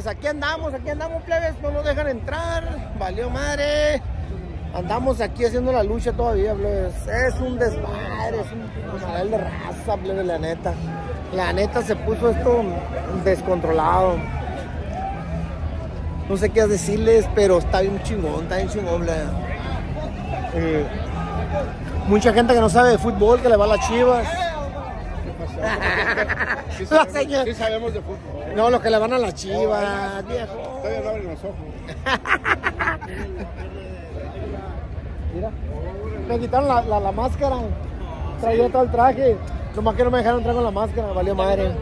plebes, aquí andamos, aquí andamos, plebes, no nos dejan entrar, valió madre. Andamos aquí haciendo la lucha todavía, plebes. Es un desmadre, es un canal de raza, plebes, la neta. La neta se puso esto descontrolado. No sé qué decirles, pero está bien chingón, está bien chingón, plebes. Eh, mucha gente que no sabe de fútbol, que le va a las chivas. Sí sabemos, sí sabemos de fútbol. No, los que le van a las chivas, viejo. Todavía no abren los ojos. Mira, me quitaron la, la, la máscara. Traía todo el traje. Nomás que no me dejaron entrar con la máscara, valió madre.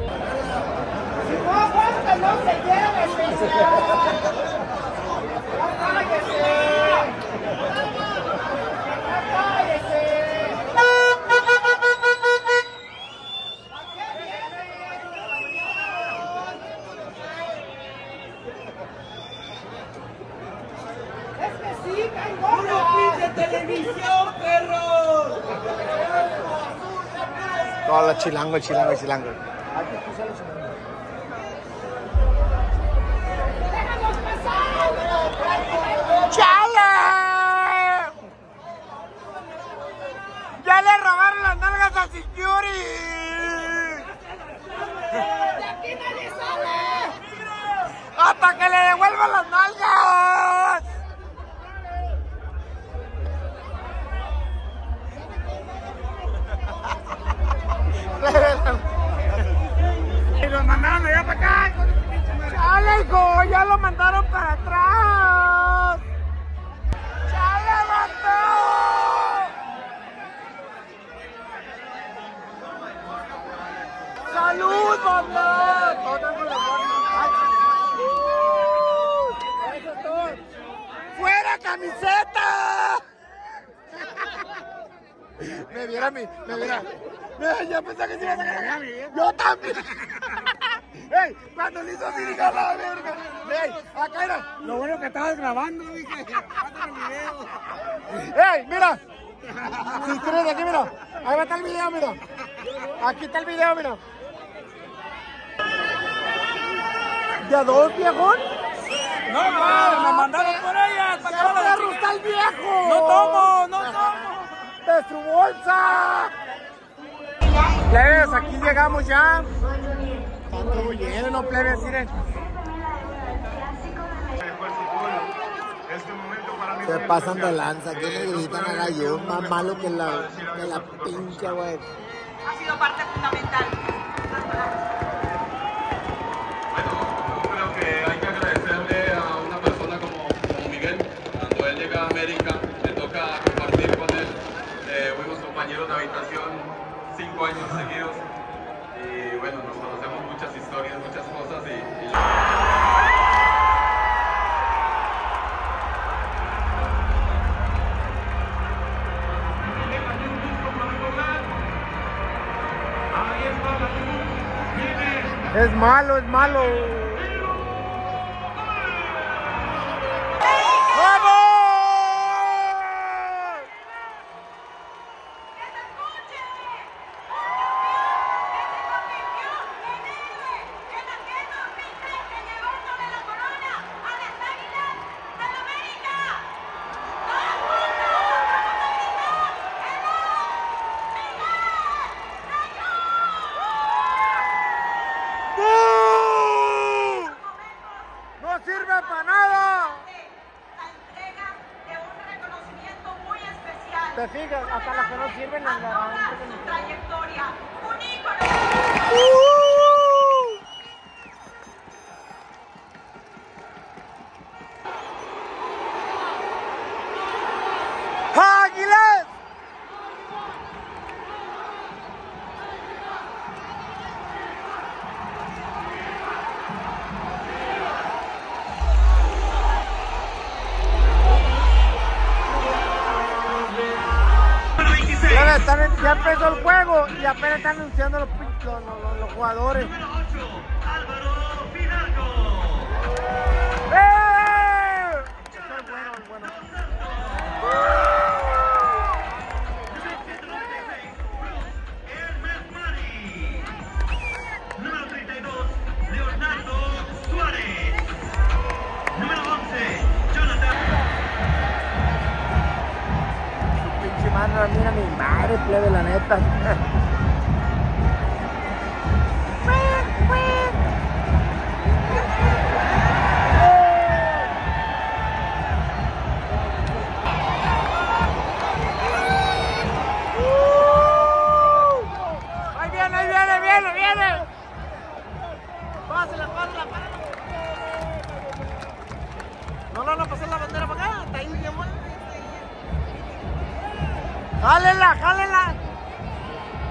Toda la chilango, el chilango, el chilango. ¡Chale! ¡Ya le robaron las nalgas a Security! ¡Hasta que le devuelvan las nalgas! ¡Salud, mamá! ¡Fuera camiseta! Me viera mi, me viera. Yo pensé que se iba a sacar. Yo también. ¡Ey! Cuando le hizo así, dije, "A la verga! ¡Ey! Acá era. Lo bueno que estabas grabando, dije. Pásame el video. ¡Ey! Mira. Si tienes aquí, mira. Ahí va a estar el video, mira. Aquí está el video, mira. ¿De a dos, viejón? No, ma, me mandaron por ellas. ¡Qué para que no las perro está el viejo! No tomo, no tomo. ¡De su bolsa! Plebes, aquí llegamos ya. Todo lleno, no plebes, miren. Se pasan de lanza, que le gritan a la yo, más malo que la, que la pinche, güey. ha sido parte fundamental. Años seguidos. Y bueno, nos conocemos muchas historias, muchas cosas. Y, y- Es malo, es malo. Sirve para nada! Te fijas, hasta las que no sirven las agarran. trayectoria, un ícono. Ya, empezó el juego y apenas están anunciando los, pin- los, los- los- los jugadores. ¡Eh!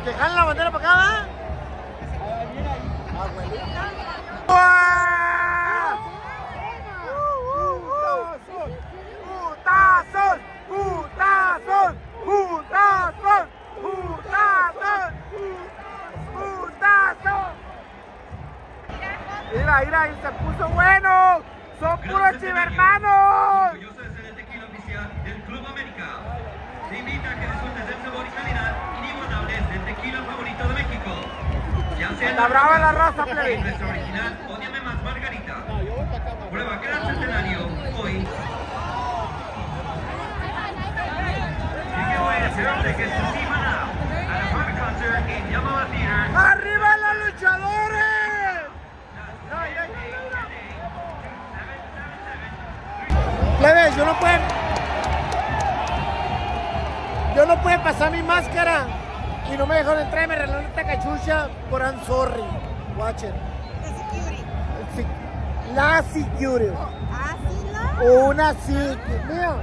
Que jalen la bandera para acá, ¿va? Abuelita. ¡Putazos! Mira, mira, se puso bueno. Son puros chivermanos. Está brava la raza, plebe. original o Llame Más Margarita. Prueba Gran Centenario hoy. Que Maná. At a concert in Yamaha Theater. ¡Arriba los luchadores! Plebes, yo no puedo. Yo no puedo pasar mi máscara y no me dejaron entrar y me regalaron esta cachucha por I'm sorry. Watch it. Sí, La security. Una security. Mira,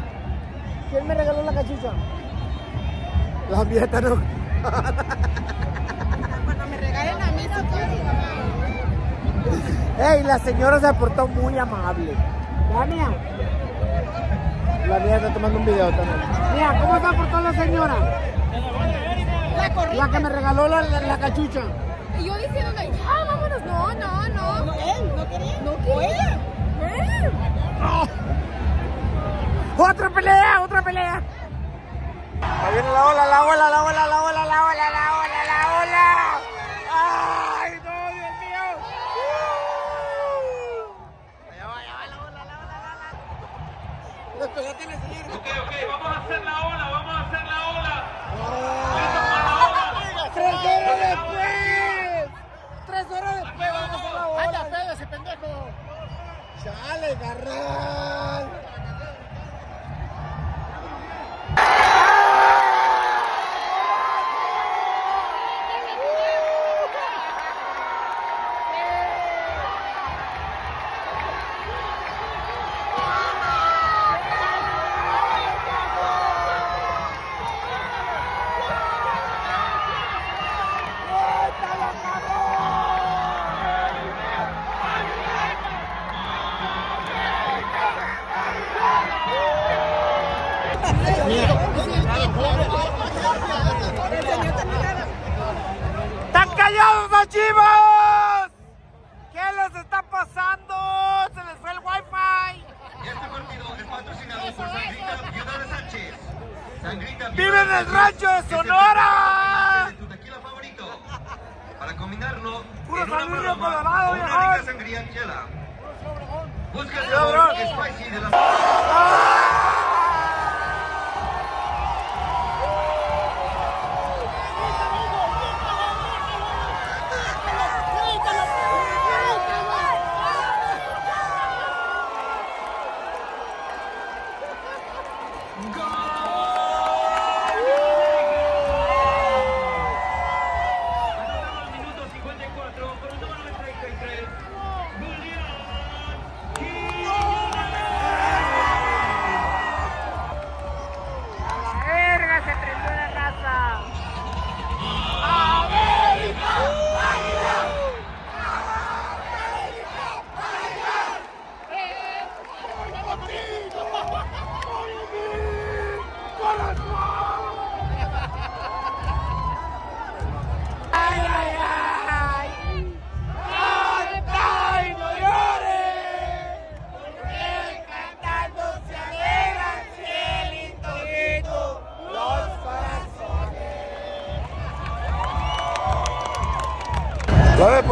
¿quién me regaló la cachucha? La mieta no. Cuando me regalen a mí, si quieren. Ey, la señora se portó muy amable. La mía. La mía está tomando un video también. Mira, ¿cómo se portó la señora? La que me regaló la, la, la cachucha. Y yo diciéndole, ya, vámonos. No, no, no. Él, no quería. No quería. ¡Otra pelea! ¡Otra pelea! Ahí viene la ola, la ola, la ola, la ola, la ola, la ola, la ola. ¡Ay, no, Dios mío! ¡Uh! Allá va, allá va la ola, la ola, la ola. Despegate la señora. Ok, ok, vamos a hacer la ola, vamos a hacer la ola. ¡Tres horas después! ¡Tres horas después vamos ese pendejo! ¡Chale, carnal! Chivos! ¿Qué les está pasando? ¡Se les fue el wifi! Este partido es patrocinado por Sangrita Viuda de Sánchez. Sangrita ¡Vive en el rancho de es el Sonora! de tu tequila favorito. Para combinarlo Puro en una paloma Colorado, una rica sangría chela. Busca el sabor spicy de la...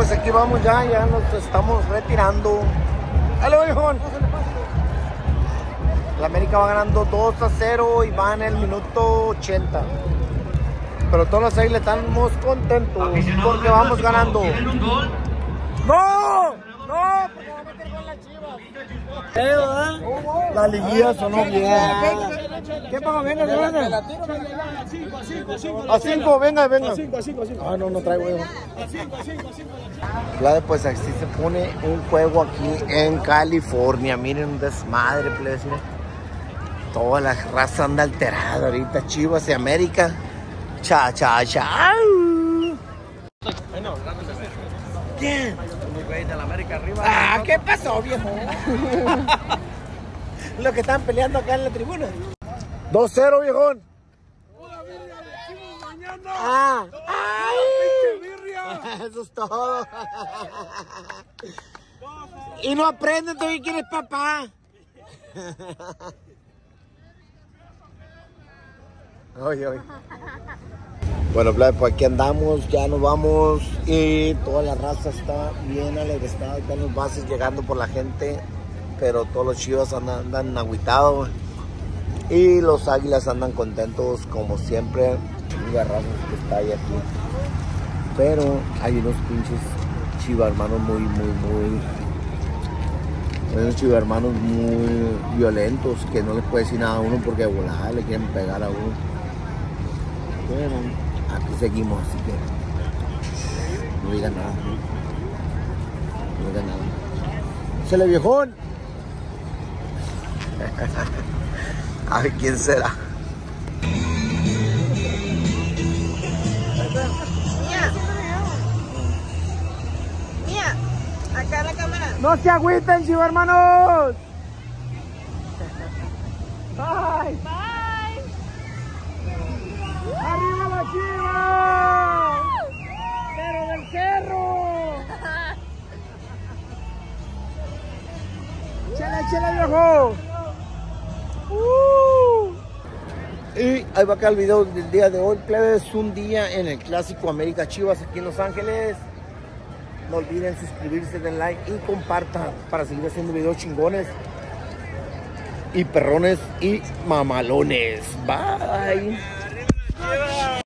pues aquí vamos ya, ya nos estamos retirando. ¡Halo, viejón! La América va ganando 2 a 0 y va en el minuto 80. Pero todos los águilas estamos contentos porque vamos ganando. ¡No! Porque va a meter la Chivas. La liguilla sonó bien. ¿Qué pago? Venga, venga. A 5, venga, venga. Ah, no, no traigo huevo. Claro, pues así se pone un juego aquí en California. Miren un desmadre, plebes. Toda la raza anda alterada ahorita. Chivas y América. Cha, cha, cha. ¿Quién? Ah, ¿qué pasó, viejo? Lo que están peleando acá en la tribuna. 2-0, viejón. Ah, ay. Eso es todo. Y no aprenden todavía quién es papá. Oye, oye. Bueno, pues aquí andamos, ya nos vamos y toda la raza está bien alegrestada, están los bases llegando por la gente, pero todos los chivas andan, andan agüitados y los águilas andan contentos como siempre. Chinga raza que está ahí aquí. Pero hay unos pinches chivas hermanos muy, muy, muy. Unos chivas hermanos muy violentos que no les puede decir nada a uno porque de volada le quieren pegar a uno. Bueno, aquí seguimos, así que no digan nada. No digan nada. ¡Se le viejón! A ver quién será. Mira, acá la cámara. ¡No se agüiten, chivas hermanos! ¡Bye! Bye. ¡Arriba la chiva! ¡Pero del cerro! ¡Chela, chela, viejo! ¡Uh! Y ahí va acá el video del día de hoy, plebes. Un día en el clásico América Chivas aquí en Los Ángeles. No olviden suscribirse, den like y compartan para seguir haciendo videos chingones y perrones y mamalones. Bye.